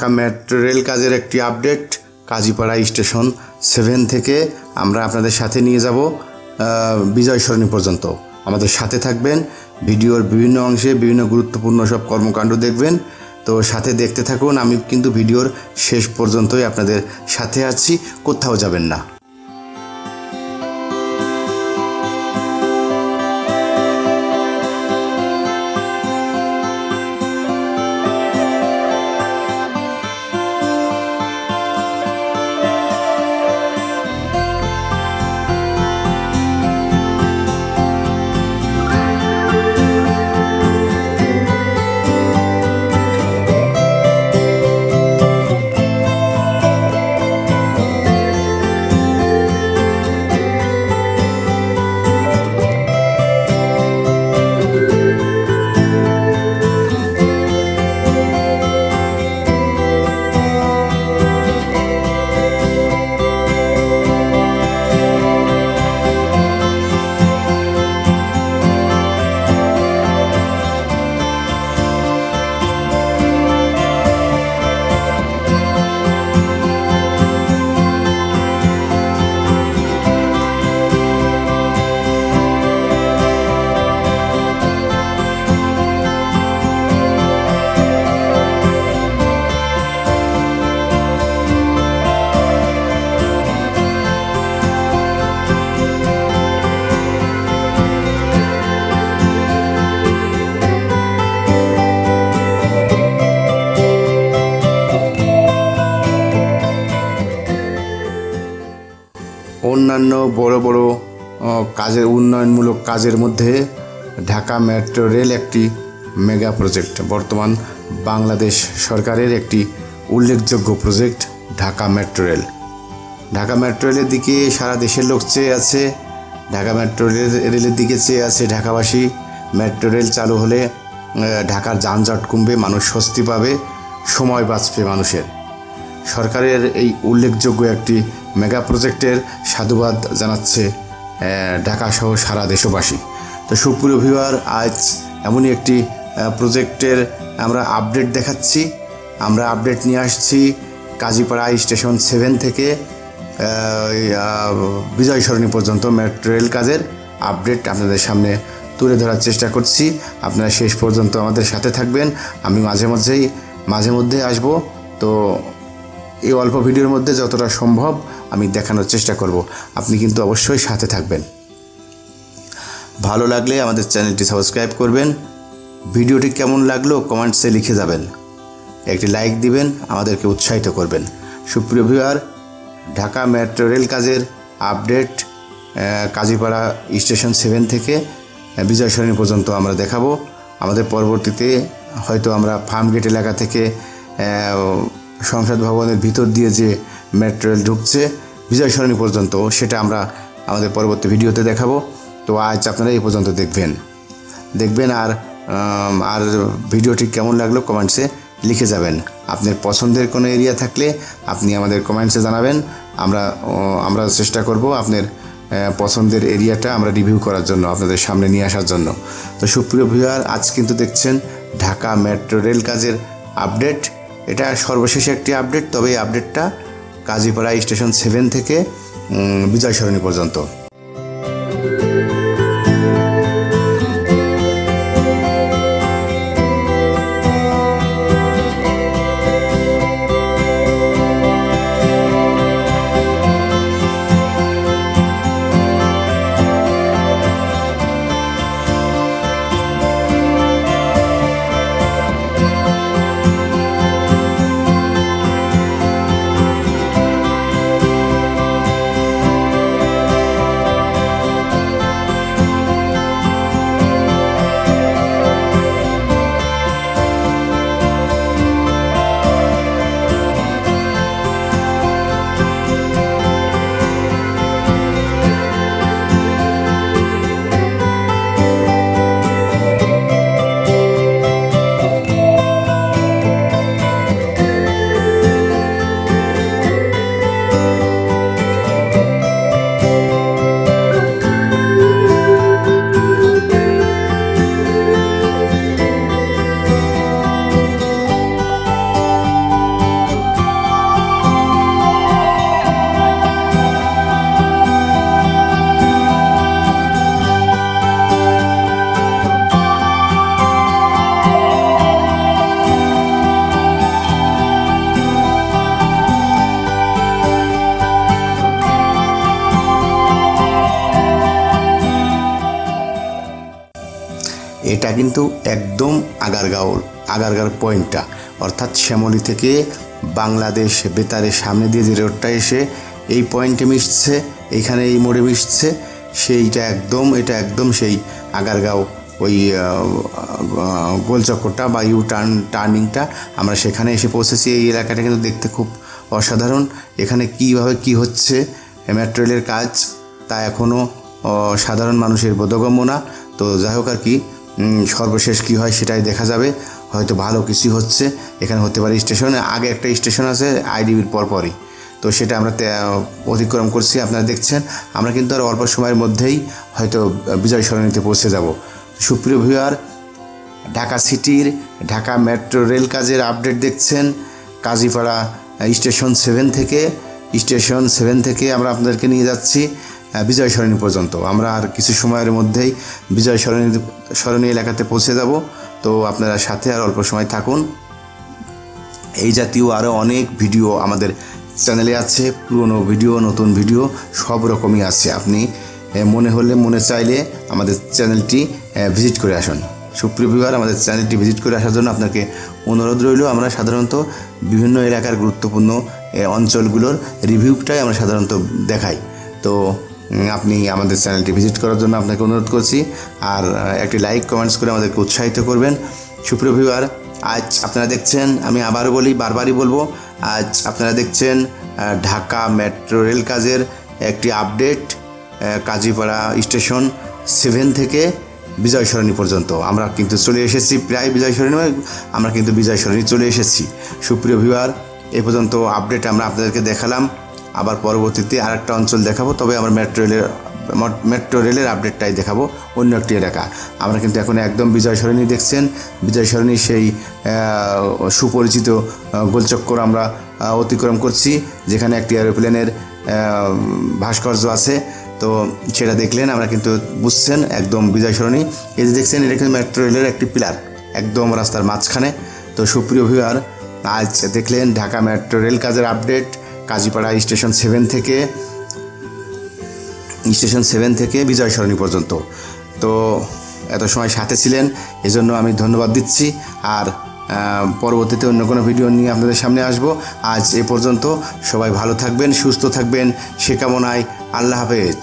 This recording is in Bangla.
ঢাকা মেট্রো রেল কাজের একটি আপডেট, কাজীপাড়া স্টেশন সেভেন থেকে আমরা আপনাদের সাথে নিয়ে যাব বিজয় সরণি পর্যন্ত। আমাদের সাথে থাকবেন, ভিডিওর বিভিন্ন অংশে বিভিন্ন গুরুত্বপূর্ণ সব কর্মকাণ্ড দেখবেন। তো সাথে দেখতে থাকুন, আমি কিন্তু ভিডিওর শেষ পর্যন্তই আপনাদের সাথে আছি, কোথাও যাবেন না। অন্যান্য বড় বড় কাজের, উন্নয়নমূলক কাজের মধ্যে ঢাকা মেট্রো রেল একটি মেগা প্রজেক্ট। বর্তমান বাংলাদেশ সরকারের একটি উল্লেখযোগ্য project, Dhaka metro rail. Dhaka metro রেলের দিকে সারা দেশের লোক চেয়ে আছে। ঢাকা মেট্রো রেল- রেলের দিকে চেয়ে আছে ঢাকাবাসী। মেট্রো রেল চালু হলে ঢাকার যানজট কমবে, মানুষ স্বস্তি পাবে, সময় বাঁচবে মানুষের। সরকারের এই উল্লেখযোগ্য একটি মেগা প্রজেক্টের সাধুবাদ জানাচ্ছে ঢাকা সহ সারা দেশবাসী। তো সুপ্রিয় ভিউয়ার, আজ এমনই একটি প্রজেক্টের আমরা আপডেট দেখাচ্ছি। আমরা আপডেট নিয়ে আসছি কাজীপাড়া স্টেশন সেভেন থেকে বিজয় সরণি পর্যন্ত মেট্রো রেল কাজের আপডেট আপনাদের সামনে তুলে ধরার চেষ্টা করছি। আপনারা শেষ পর্যন্ত আমাদের সাথে থাকবেন। আমি মাঝে মাঝেই মাঝে মধ্যে আসব। তো এই অল্প ভিডিওর মধ্যে যতটা সম্ভব আমি দেখানোর চেষ্টা করব। আপনি কিন্তু অবশ্যই সাথে থাকবেন। ভালো লাগলে আমাদের চ্যানেলটি সাবস্ক্রাইব করবেন। ভিডিওটি কেমন লাগল কমেন্টসে লিখে যাবেন। একটি লাইক দিবেন, আমাদেরকে উৎসাহিত করবেন। সুপ্রিয় ভিউয়ার, ঢাকা মেট্রো রেল কাজের আপডেট কাজীপাড়া স্টেশন সেভেন থেকে বিজয় সরণি পর্যন্ত আমরা দেখাবো। আমাদের পরবর্তীতে হয়তো আমরা ফার্ম গেট এলাকা থেকে সংসদ ভবনের ভিতর দিয়ে যে মেট্রো রেল ঢুকছে, বিজয় সরণি পর্যন্ত, সেটা আমরা আমাদের পরবর্তী ভিডিওতে দেখাবো। তো আজ আপনারা এই পর্যন্ত দেখবেন। দেখবেন আর আর ভিডিওটি কেমন লাগল কমেন্টসে লিখে যাবেন। আপনার পছন্দের কোনো এরিয়া থাকলে আপনি আমাদের কমেন্টসে জানাবেন। আমরা আমরা চেষ্টা করব আপনার পছন্দের এরিয়াটা আমরা রিভিউ করার জন্য, আপনাদের সামনে নিয়ে আসার জন্য। তো সুপ্রিয় ভিউয়ার, আজ কিন্তু দেখছেন ঢাকা মেট্রো রেল কাজের আপডেট। এটা সর্বশেষ একটি আপডেট তবে এই আপডেটটা কাজীপাড়া স্টেশন সেভেন থেকে বিজয় সরণি পর্যন্ত। এটা কিন্তু একদম আগারগাঁও আগারগাঁও পয়েন্টটা। অর্থাৎ শ্যামলি থেকে বাংলাদেশ বেতারের সামনে দিয়ে যে রোডটা এসে এই পয়েন্টে মিশছে এইখানে এই মোড়ে মিশছে, সেইটা একদম, এটা একদম সেই আগারগাঁও ওই গোলচক্করটা বা ইউ টার্ন টার্নিংটা আমরা সেখানে এসে পৌঁছেছি। এই এলাকাটা কিন্তু দেখতে খুব অসাধারণ। এখানে কীভাবে কি হচ্ছে মেট্রো রেলের কাজ তা এখনও সাধারণ মানুষের বোধগম্য না। তো যাই হোক আর কি সর্বশেষ কি হয় সেটাই দেখা যাবে। হয়তো ভালো কিছু হচ্ছে। এখানে হতে পারে স্টেশন, আগে একটা স্টেশন আছে, আইডিবির পরপরই। তো সেটা আমরা অতিক্রম করছি, আপনারা দেখছেন। আমরা কিন্তু আর অল্প সময়ের মধ্যেই হয়তো বিজয় সরণিতে পৌঁছে যাব। সুপ্রিয় ভিউয়ার, ঢাকা সিটির, ঢাকা মেট্রো রেল কাজের আপডেট দেখছেন। কাজীপাড়া স্টেশন সেভেন থেকে, স্টেশন সেভেন থেকে আমরা আপনাদেরকে নিয়ে যাচ্ছি। বিজয় সরণি পর্যন্ত। আমরা আর কিছু সময়ের মধ্যেই বিজয় সরণি সরণি এলাকাতে পৌঁছে যাব। তো আপনারা সাথে আর অল্প সময় থাকুন। এই জাতীয় আরও অনেক ভিডিও আমাদের চ্যানেলে আছে, পুরনো ভিডিও, নতুন ভিডিও, সব রকমই আছে। আপনি মনে হলে, মনে চাইলে আমাদের চ্যানেলটি ভিজিট করে আসুন। বিভাগ আমাদের চ্যানেলটি ভিজিট করে আসার জন্য আপনাকে অনুরোধ রইল। আমরা সাধারণত বিভিন্ন এলাকার গুরুত্বপূর্ণ অঞ্চলগুলোর রিভিউটাই আমরা সাধারণত দেখাই। তো আপনি আমাদের চ্যানেলটি ভিজিট করার জন্য আপনাকে অনুরোধ করছি। আর একটি লাইক কমেন্টস করে আমাদেরকে উৎসাহিত করবেন। সুপ্রিয় ভিউয়ার আজ আপনারা দেখছেন, আমি আবারও বলি, বারবারই বলব, আজ আপনারা দেখছেন ঢাকা মেট্রো রেল কাজের একটি আপডেট কাজীপাড়া স্টেশন সেভেন থেকে বিজয় সরণি পর্যন্ত। আমরা কিন্তু চলে এসেছি, প্রায় বিজয় সরণি আমরা কিন্তু বিজয় সরণি চলে এসেছি। সুপ্রিয় ভিউয়ার এ পর্যন্ত আপডেট আমরা আপনাদেরকে দেখালাম। আবার পরবর্তীতে আরেকটা অঞ্চল দেখাবো, তবে আমরা মেট্রো রেলের মেট্রো রেলের আপডেটটাই দেখাবো অন্য একটি এলাকা। আমরা কিন্তু এখন একদম বিজয় সরণি দেখছেন। বিজয় সরণি সেই সুপরিচিত গোলচক্কর আমরা অতিক্রম করছি, যেখানে একটি এরোপ্লেনের ভাস্কর্য আছে। তো সেটা দেখলেন, আমরা কিন্তু বুঝছেন একদম বিজয় সরণি। এই যে দেখছেন, এটা কিন্তু মেট্রো রেলের একটি পিলার একদম রাস্তার মাঝখানে। তো সুপ্রিয় ভিউয়ার আজ দেখলেন ঢাকা মেট্রো রেল কাজের আপডেট কাজীপাড়া স্টেশন সেভেন থেকে, স্টেশন সেভেন থেকে বিজয় সরণি পর্যন্ত। তো এত সময় সাথে ছিলেন, এজন্য আমি ধন্যবাদ দিচ্ছি। আর পরবর্তীতে অন্য কোনো ভিডিও নিয়ে আপনাদের সামনে আসব। আজ এ পর্যন্ত সবাই ভালো থাকবেন, সুস্থ থাকবেন, সে কামনায় আল্লাহ হাফেজ।